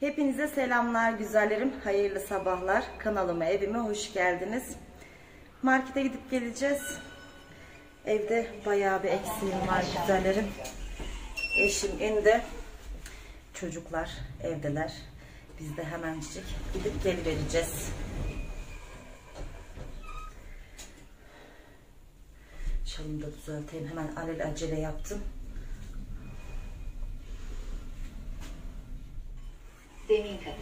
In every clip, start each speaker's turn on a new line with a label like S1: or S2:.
S1: Hepinize selamlar güzellerim. Hayırlı sabahlar. Kanalıma, evime hoş geldiniz. Markete gidip geleceğiz. Evde bayağı bir eksiğim var güzellerim. Eşim indi. Çocuklar evdeler. Biz de hemencik gidip gelivereceğiz. Şalımı da düzelteyim. Hemen alel acele yaptım.
S2: Zemin katı.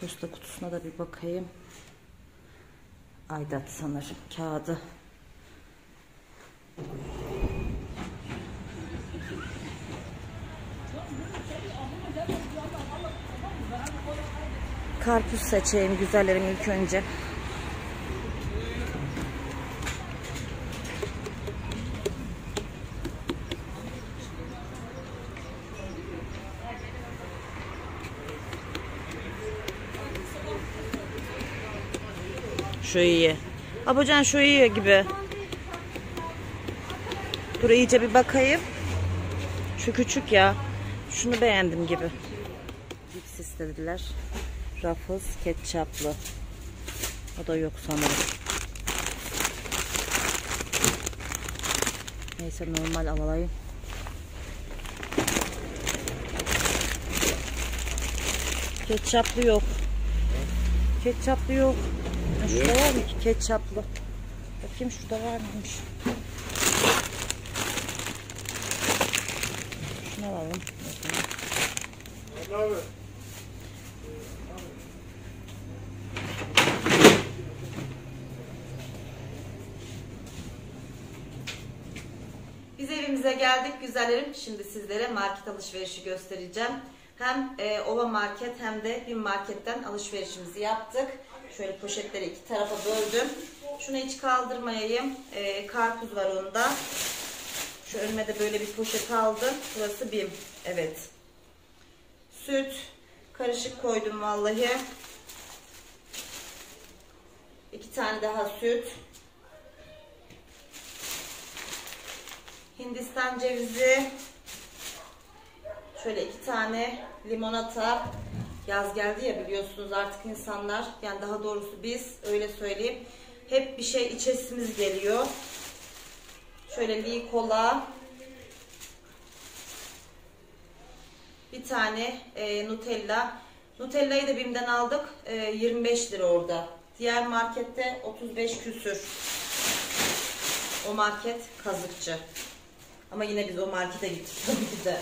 S1: Posta kutusuna da bir bakayım. Aydat sanırım kağıdı. Karpuz seçeyim güzellerim ilk önce. Şu iyi. Abucan şu iyi gibi. Dur iyice bir bakayım. Şu küçük ya. Şunu beğendim gibi. Cips istediler. Ruffles ketçaplı. O da yok sanırım. Neyse normal alayım. Ketçaplı yok. Ketçaplı yok. Şurada var mı ki ketçaplı? Bakayım şurada var mıymış? Şunu alalım. Biz evimize geldik güzellerim. Şimdi sizlere market alışverişi göstereceğim. Hem e, Ova Market hem de bir marketten alışverişimizi yaptık. Şöyle poşetleri iki tarafa böldüm. Şunu hiç kaldırmayayım. E, karpuz var onda. Şu önüme de böyle bir poşet aldım. Burası BİM. Evet. Süt. Karışık koydum vallahi. İki tane daha süt. Hindistan cevizi. Şöyle iki tane limonata. Yaz geldi ya biliyorsunuz artık insanlar yani daha doğrusu biz öyle söyleyeyim. Hep bir şey içesimiz geliyor. Şöyle li kola. Bir tane e, Nutella. Nutella'yı da BİM'den aldık. E, 25 lira orada. Diğer markette 35 küsür. O market kazıkçı. Ama yine biz o markete gittik tabii ki de.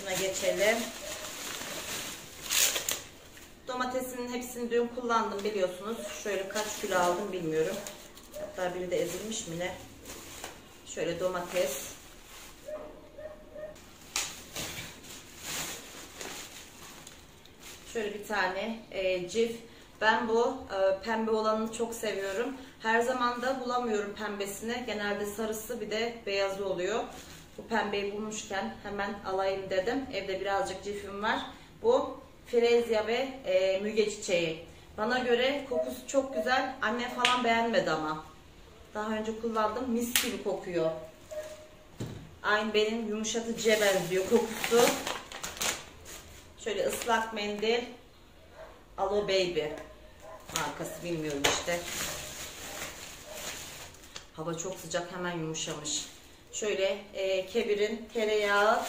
S1: Şuna geçelim. Domatesinin hepsini dün kullandım biliyorsunuz. Şöyle kaç kilo aldım bilmiyorum. Hatta biri de ezilmiş mi ne? Şöyle domates. Şöyle bir tane e, cif. Ben bu e, pembe olanını çok seviyorum. Her zaman da bulamıyorum pembesini. Genelde sarısı bir de beyazı oluyor. Bu pembeyi bulmuşken hemen alayım dedim. Evde birazcık cifim var. Bu frezya ve e, müge çiçeği. Bana göre kokusu çok güzel. Anne falan beğenmedi ama. Daha önce kullandım. Mis gibi kokuyor. Aynı benim yumuşatıcıya benziyor kokusu. Şöyle ıslak mendil. Alo Baby markası bilmiyorum işte. Hava çok sıcak hemen yumuşamış. Şöyle e, kebirin tereyağı,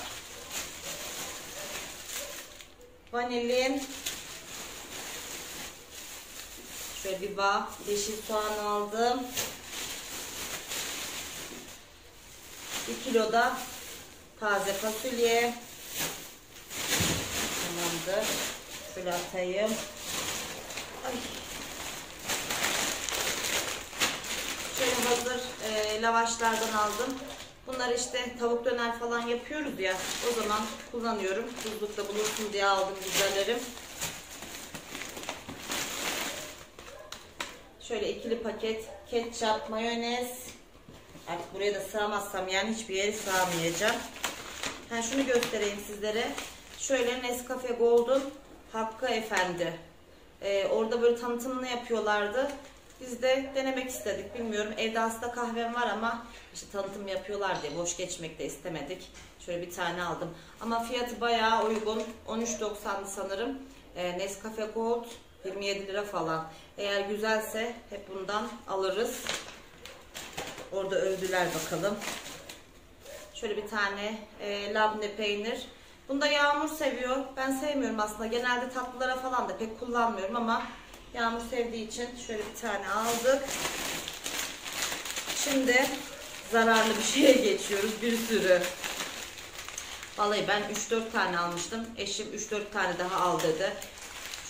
S1: vanilin, şöyle bir bağ yeşil soğan aldım. Bir kilo da taze fasulye. Tamamdır. Şöyle atayım. Ay. Şöyle hazır e, lavaşlardan aldım. Bunlar işte tavuk döner falan yapıyoruz ya. O zaman kullanıyorum. Buzlukta bulunsun diye aldım güzellerim. Şöyle ikili paket ketçap, mayonez. Artık buraya da sığamazsam yani hiçbir yere sığamayacağım. Ha, şunu göstereyim sizlere. Şöyle Nescafe Gold'un Hakkı Efendi. Ee, orada böyle tanıtımını yapıyorlardı. Biz de denemek istedik. Bilmiyorum evde aslında kahvem var ama işte tanıtım yapıyorlar diye boş geçmek de istemedik. Şöyle bir tane aldım. Ama fiyatı bayağı uygun. 13.90'dı sanırım. E, Nescafe Gold 27 lira falan. Eğer güzelse hep bundan alırız. Orada övdüler bakalım. Şöyle bir tane e, labne peynir. Bunda Yağmur seviyor. Ben sevmiyorum aslında. Genelde tatlılara falan da pek kullanmıyorum ama Yağmur sevdiği için şöyle bir tane aldık. Şimdi zararlı bir şeye geçiyoruz. Bir sürü. Vallahi ben 3-4 tane almıştım. Eşim 3-4 tane daha al dedi.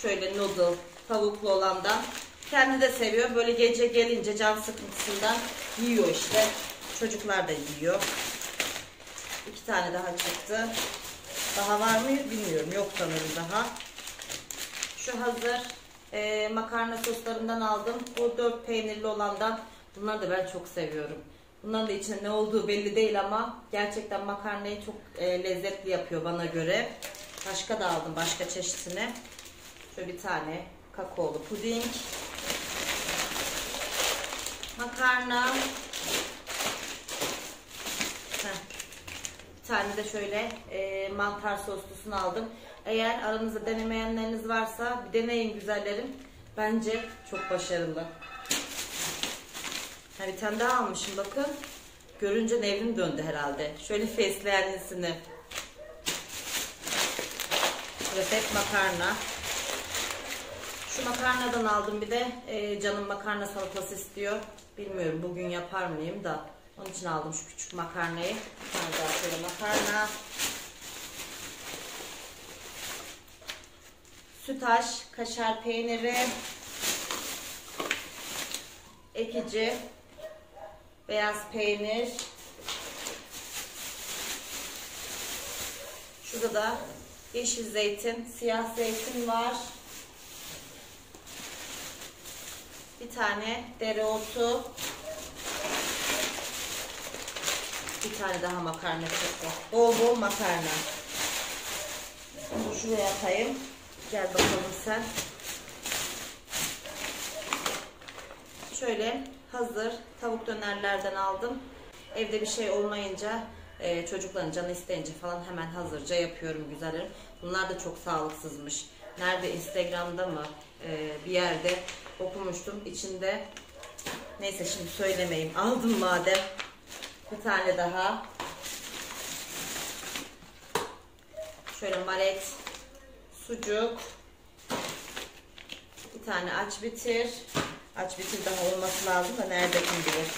S1: Şöyle noodle, tavuklu olandan. Kendi de seviyor. Böyle gece gelince can sıkıntısından yiyor işte. Çocuklar da yiyor. İki tane daha çıktı. Daha var mı bilmiyorum. Yok sanırım daha. Şu hazır e, makarna soslarından aldım. Bu dört peynirli olandan. Bunları da ben çok seviyorum. Bunların da içinde ne olduğu belli değil ama gerçekten makarnayı çok e, lezzetli yapıyor bana göre. Başka da aldım başka çeşitini. Şöyle bir tane kakaolu puding. Makarna. Heh. Bir tane de şöyle e, mantar soslusunu aldım. Eğer aranızda denemeyenleriniz varsa bir deneyin güzellerim. Bence çok başarılı. Ha, bir tane daha almışım bakın. Görünce nevrim döndü herhalde. Şöyle fesleğenlisini. Hep makarna. Şu makarnadan aldım bir de e, canım makarna salatası istiyor. Bilmiyorum bugün yapar mıyım da. Onun için aldım şu küçük makarnayı. Şöyle makarna. Sütaş, kaşar peyniri. Ekici. Beyaz peynir. Şurada da yeşil zeytin, siyah zeytin var. Bir tane dereotu. Bir tane daha makarna çıktı. Bol bol makarna. Bunu şuraya atayım. Gel bakalım sen. Şöyle hazır tavuk dönerlerden aldım. Evde bir şey olmayınca e, çocukların canı isteyince falan hemen hazırca yapıyorum güzellerim. Bunlar da çok sağlıksızmış. Nerede Instagram'da mı e, bir yerde okumuştum. İçinde neyse şimdi söylemeyeyim. Aldım madem. Bir tane daha. Şöyle maret, sucuk. Bir tane aç bitir. Aç bitir daha olması lazım da nerede kim bilir.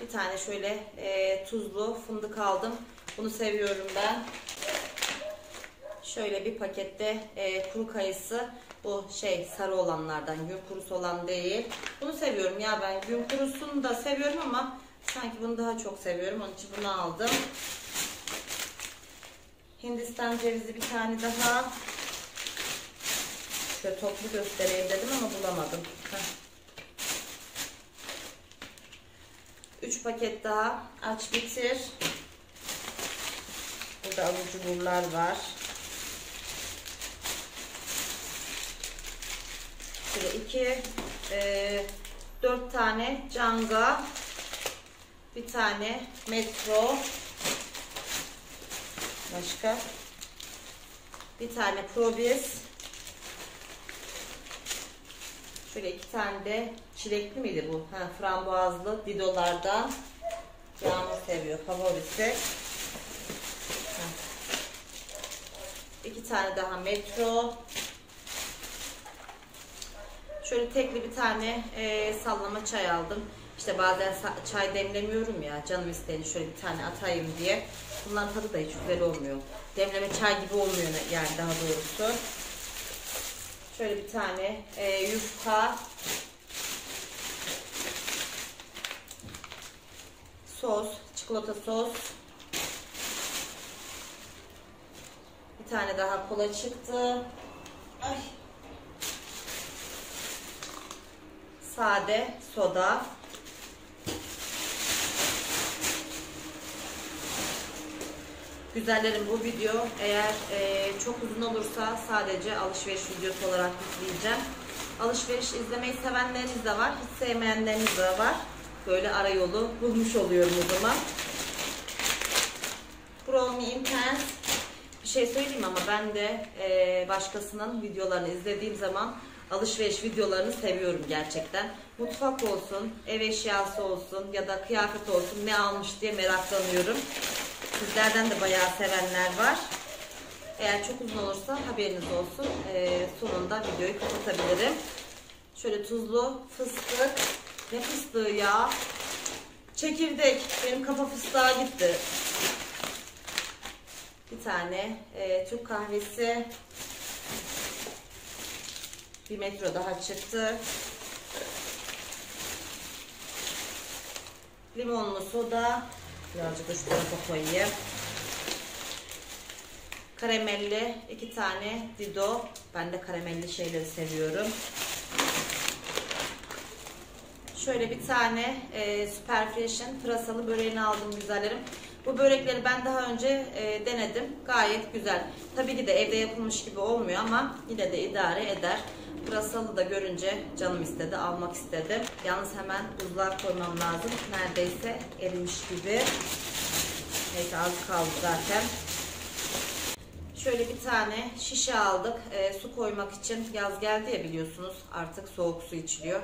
S1: Bir tane şöyle e, tuzlu fındık aldım. Bunu seviyorum ben. Şöyle bir pakette e, kuru kayısı. Bu şey sarı olanlardan, gün kurusu olan değil. Bunu seviyorum ya ben. Gün kurusunu da seviyorum ama sanki bunu daha çok seviyorum. Onun için bunu aldım. Hindistan cevizi bir tane daha. Şöyle toplu göstereyim dedim ama bulamadım. Heh. 3 paket daha aç bitir. Burada abur cuburlar var. Şöyle 2 e, 4 tane canga bir tane metro başka bir tane probis Şöyle iki tane de çilekli miydi bu? Ha, frambuazlı didolardan. Yağmur seviyor. Favorisi. Ha. İki tane daha metro. Şöyle tekli bir tane e, sallama çay aldım. İşte bazen çay demlemiyorum ya canım isteyince şöyle bir tane atayım diye. Bunların tadı da hiç güzel olmuyor. Demleme çay gibi olmuyor yani daha doğrusu. Şöyle bir tane e, yufka. Sos, çikolata sos. Bir tane daha kola çıktı. Ay. Sade soda. Güzellerim bu video eğer e, çok uzun olursa sadece alışveriş videosu olarak yükleyeceğim. Alışveriş izlemeyi sevenleriniz de var, hiç sevmeyenleriniz de var. Böyle ara yolu bulmuş oluyorum o zaman. Me Intense bir şey söyleyeyim ama ben de e, başkasının videolarını izlediğim zaman alışveriş videolarını seviyorum gerçekten. Mutfak olsun, ev eşyası olsun ya da kıyafet olsun ne almış diye meraklanıyorum. Sizlerden de bayağı sevenler var. Eğer çok uzun olursa haberiniz olsun. E, sonunda videoyu kapatabilirim. Şöyle tuzlu fıstık. Ne fıstığı ya? Çekirdek. Benim kafa fıstığa gitti. Bir tane e, Türk kahvesi. Bir metro daha çıktı. Limonlu soda. Birazcık da şu tarafa koyayım. Karamelli iki tane Dido. Ben de karamelli şeyleri seviyorum. Şöyle bir tane e, Super Fresh'in pırasalı böreğini aldım güzellerim. Bu börekleri ben daha önce e, denedim. Gayet güzel. Tabii ki de evde yapılmış gibi olmuyor ama yine de idare eder. Pırasalı da görünce canım istedi, almak istedim. Yalnız hemen buzluğa koymam lazım. Neredeyse erimiş gibi. Neyse az kaldı zaten. Şöyle bir tane şişe aldık. E, su koymak için yaz geldi ya biliyorsunuz. Artık soğuk su içiliyor.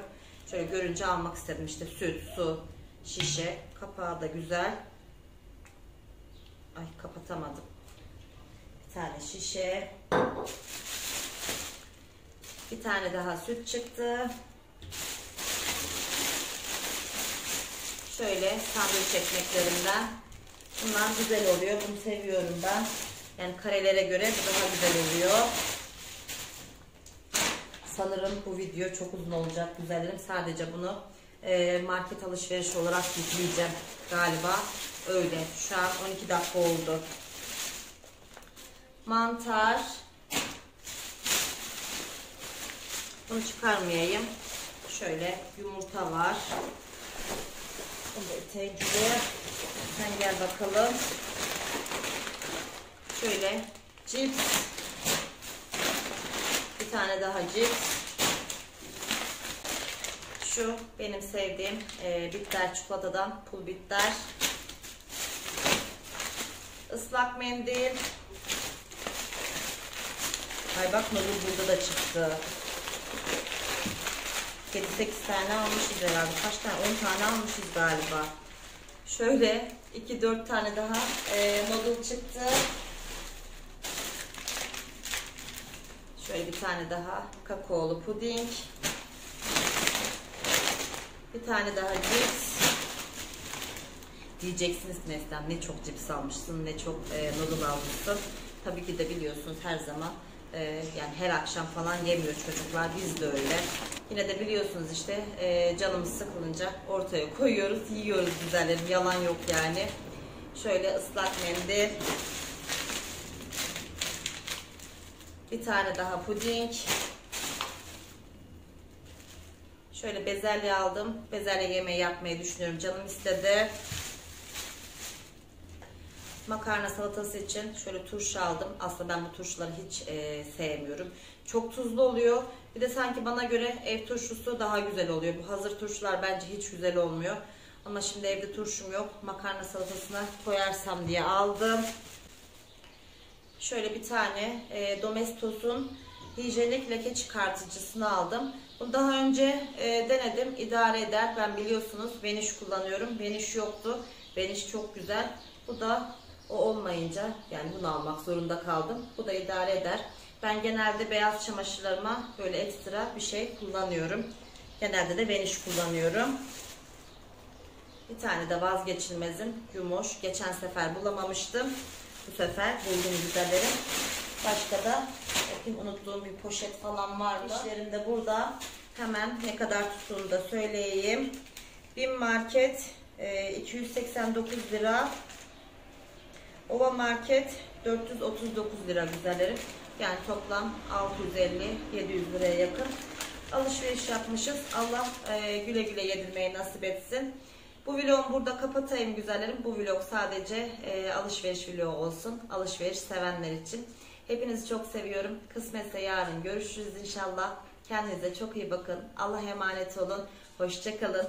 S1: Şöyle görünce almak istedim işte süt, su, şişe. Kapağı da güzel. Ay kapatamadım. Bir tane şişe. Bir tane daha süt çıktı. Şöyle sandviç ekmeklerinden. Bunlar güzel oluyor. Bunu seviyorum ben. Yani karelere göre daha güzel oluyor. Sanırım bu video çok uzun olacak güzellerim. Sadece bunu e, market alışveriş olarak yükleyeceğim galiba. Öyle. Şu an 12 dakika oldu. Mantar. Bunu çıkarmayayım. Şöyle yumurta var. Bunu tecrübe. Sen gel bakalım. Şöyle cips. Bir tane daha cips. Şu benim sevdiğim e, bitter çikolatadan pul bitter. Islak mendil. Ay bak noodle burada da çıktı. 7-8 tane almışız herhalde. Kaç tane? 10 tane almışız galiba. Şöyle 2-4 tane daha e, noodle çıktı. Şöyle bir tane daha kakaolu puding. Bir tane daha cips. Diyeceksiniz Neslihan ne çok cips almışsın ne çok e, noodle almışsın. Tabii ki de biliyorsunuz her zaman e, yani her akşam falan yemiyor çocuklar biz de öyle. Yine de biliyorsunuz işte e, canımız sıkılınca ortaya koyuyoruz yiyoruz güzellerim yalan yok yani. Şöyle ıslak mendil. Bir tane daha puding. Şöyle bezelye aldım. Bezelye yemeği yapmayı düşünüyorum. Canım istedi. Makarna salatası için şöyle turşu aldım. Aslında ben bu turşuları hiç e, sevmiyorum. Çok tuzlu oluyor. Bir de sanki bana göre ev turşusu daha güzel oluyor. Bu hazır turşular bence hiç güzel olmuyor. Ama şimdi evde turşum yok. Makarna salatasına koyarsam diye aldım. Şöyle bir tane e, Domestos'un hijyenik leke çıkartıcısını aldım. Bunu daha önce e, denedim. idare eder. Ben biliyorsunuz Vanish kullanıyorum. Vanish yoktu. Vanish çok güzel. Bu da o olmayınca yani bunu almak zorunda kaldım. Bu da idare eder. Ben genelde beyaz çamaşırlarıma böyle ekstra bir şey kullanıyorum. Genelde de Vanish kullanıyorum. Bir tane de vazgeçilmezim yumuş. Geçen sefer bulamamıştım. Bu sefer buldum güzellerim. Başka da bakayım unuttuğum bir poşet falan var mı? İşlerim de burada. Hemen ne kadar tuttuğunu da söyleyeyim. Bin market e, 289 lira. Ova market 439 lira güzellerim. Yani toplam 650-700 liraya yakın alışveriş yapmışız. Allah e, güle güle yedirmeyi nasip etsin. Bu vlogumu burada kapatayım güzellerim. Bu vlog sadece e, alışveriş vlogu olsun. Alışveriş sevenler için. Hepinizi çok seviyorum. Kısmetse yarın görüşürüz inşallah. Kendinize çok iyi bakın. Allah emanet olun. Hoşçakalın.